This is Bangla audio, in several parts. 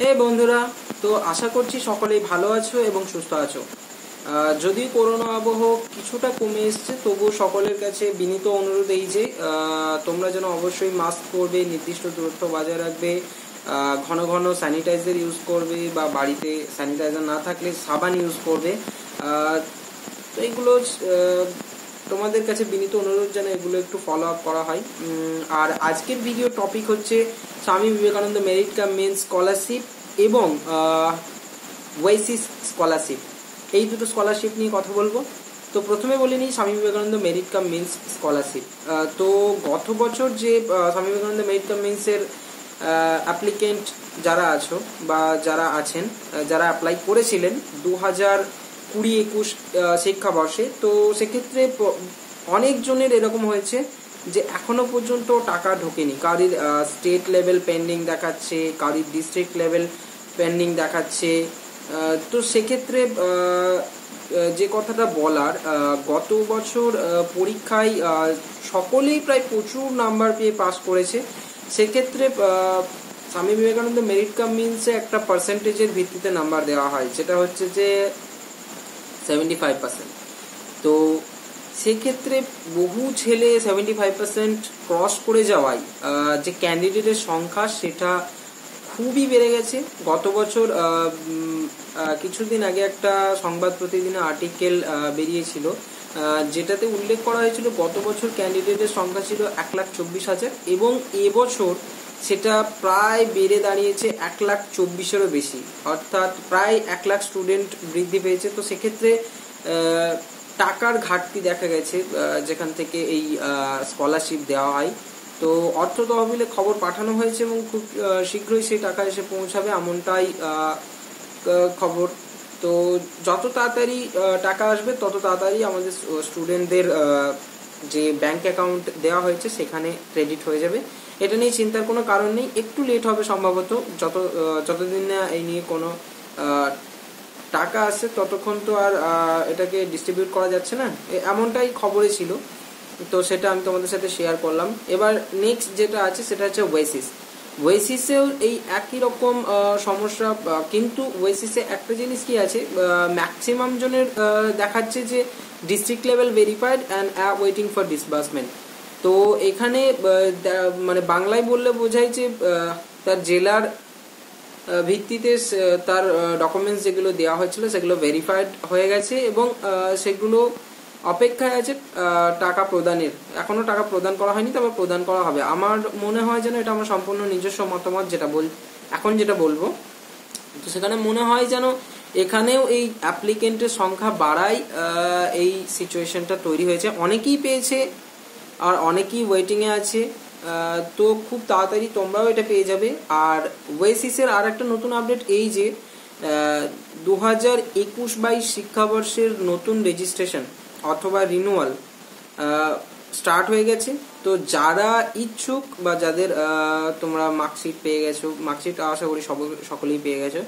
হে বন্ধুরা, তো আশা করছি সকলেই ভালো আছো এবং সুস্থ আছো। যদিও করোনা আবহ কিছুটা কমে এসছে, তবুও সকলের কাছে বিনীত অনুরোধ এই যে তোমরা যেন অবশ্যই মাস্ক পরবে, নির্দিষ্ট দূরত্ব বজায় রাখবে ঘন ঘন স্যানিটাইজার ইউজ করবে বা বাড়িতে স্যানিটাইজার না থাকলে সাবান ইউজ করবে। তো এগুলো তোমাদের কাছে বিনীত অনুরোধ যেন এগুলো একটু ফলো আপ করা হয়। আর আজকের ভিডিও টপিক হচ্ছে Swami Vivekananda merit cum means scholarship এবং ওয়েসিস স্কলারশিপ এই দুটো স্কলারশিপ নিয়ে কথা বলব। তো প্রথমে বলে নিই Swami Vivekananda merit cum means scholarship তো গত বছর যে স্বামী বিবেকানন্দ মেরিট কাম মেন্সের অ্যাপ্লিকেন্ট যারা আছো বা যারা আছেন যারা অ্যাপ্লাই করেছিলেন দু হাজার কুড়ি একুশ শিক্ষাবর্ষে। তো সেক্ষেত্রে অনেকজনের এরকম হয়েছে যে এখনও পর্যন্ত টাকা ঢোকেনি। কারির স্টেট লেভেল পেন্ডিং দেখাচ্ছে, কারির ডিস্ট্রিক্ট লেভেল পেন্ডিং দেখাচ্ছে। তো সেক্ষেত্রে যে কথাটা বলার গত বছর পরীক্ষায় সকলেই প্রায় প্রচুর নাম্বার পেয়ে পাস করেছে। সেক্ষেত্রে স্বামী বিবেকানন্দ মেরিট কাম মিনসে একটা পার্সেন্টেজের ভিত্তিতে নাম্বার দেওয়া হয়। যেটা হচ্ছে যে সেভেন্টি ফাইভ পার্সেন্ট তো সেক্ষেত্রে বহু ছেলে সেভেন্টি ফাইভ পার্সেন্ট ক্রস করে যাওয়ায় যে ক্যান্ডিডেটের সংখ্যা সেটা খুবই বেড়ে গেছে। গত বছর কিছুদিন আগে একটা সংবাদ প্রতিদিনে আর্টিকেল বেরিয়েছিল যেটাতে উল্লেখ করা হয়েছিল গত বছর ক্যান্ডিডেটের সংখ্যা ছিল এক লাখ চব্বিশ হাজার এবং এবছর সেটা প্রায় বেড়ে দাঁড়িয়েছে এক লাখ চব্বিশেরও বেশি। অর্থাৎ প্রায় এক লাখ স্টুডেন্ট বৃদ্ধি পেয়েছে। তো সেক্ষেত্রে টাকার ঘাটতি দেখা গেছে যেখান থেকে এই স্কলারশিপ দেওয়া হয়। তো অর্থ তহবিলে খবর পাঠানো হয়েছে এবং খুব শীঘ্রই সেই টাকা এসে পৌঁছাবে এমনটাই খবর। তো যত তাড়াতাড়ি টাকা আসবে, তত তাড়াতাড়ি আমাদের স্টুডেন্টদের যে ব্যাংক অ্যাকাউন্ট দেওয়া হয়েছে সেখানে ক্রেডিট হয়ে যাবে। এটা নিয়ে চিন্তার কোনো কারণ নেই। একটু লেট হবে সম্ভবত। যত যতদিন না এই নিয়ে কোনো টাকা আসে, ততক্ষণ তো আর এটাকে ডিস্ট্রিবিউট করা যাচ্ছে না। এমনটাই খবরে ছিল। তো সেটা আমি তোমাদের সাথে শেয়ার করলাম। এবার নেক্সট যেটা আছে, সেটা হচ্ছে ওয়েসিস ওয়েসিসেও এই একই রকম সমস্যা কিন্তু ওয়েসিসে একটা জিনিস কি আছে ম্যাক্সিমাম জনের দেখাচ্ছে যে district level verified and waiting for disbursement তো এখানে মানে বাংলায় বললে বোঝায় যে তার জেলার ভিত্তিতে তার ডকুমেন্টস যেগুলো দেওয়া হয়েছিল, সেগুলো ভেরিফাইড হয়ে গেছে এবং সেগুলো অপেক্ষায় আছে টাকা প্রদানের। এখনও টাকা প্রদান করা হয়নি তবে প্রদান করা হবে। আমার মনে হয় যেন এটা আমার সম্পূর্ণ নিজস্ব মতামত যেটা বল, এখন যেটা বলব। তো সেখানে মনে হয় যেন এখানেও এই অ্যাপ্লিকেন্টের সংখ্যা বাড়ায় এই সিচুয়েশনটা তৈরি হয়েছে। অনেকেই পেয়েছে, আর অনেকেই ওয়েটিংয়ে আছে। তো খুব তাড়াতাড়ি তোমরাও এটা পেয়ে যাবে। আর ওয়েসিসের আর একটা নতুন আপডেট এই যে দু হাজার একুশ বাইশ শিক্ষাবর্ষের নতুন রেজিস্ট্রেশন অথবা রিনুয়াল স্টার্ট হয়ে গেছে। তো যারা ইচ্ছুক বা যাদের তোমরা মার্কশিট পেয়ে গেছো মার্কশিট আশা করি সকলেই পেয়ে গেছো।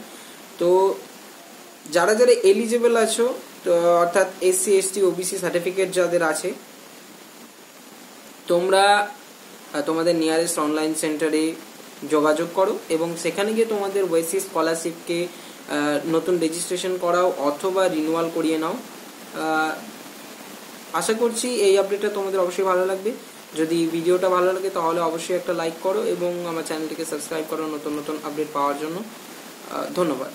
তো যারা যারা এলিজিবল আছো, তো অর্থাৎ এসসি এসটি ওবিসি সার্টিফিকেট যাদের আছে, তোমরা তোমাদের নিয়ারেস্ট অনলাইন সেন্টারে যোগাযোগ করো এবং সেখানে গিয়ে তোমাদের ওয়েসি স্কলারশিপকে নতুন রেজিস্ট্রেশন করাও অথবা রিনুয়াল করিয়ে নাও। আশা করছি এই আপডেটটা তোমাদের অবশ্যই ভালো লাগবে। যদি ভিডিওটা ভালো লাগে, তাহলে অবশ্যই একটা লাইক করো এবং আমার চ্যানেলটিকে সাবস্ক্রাইব করো নতুন নতুন আপডেট পাওয়ার জন্য। ধন্যবাদ।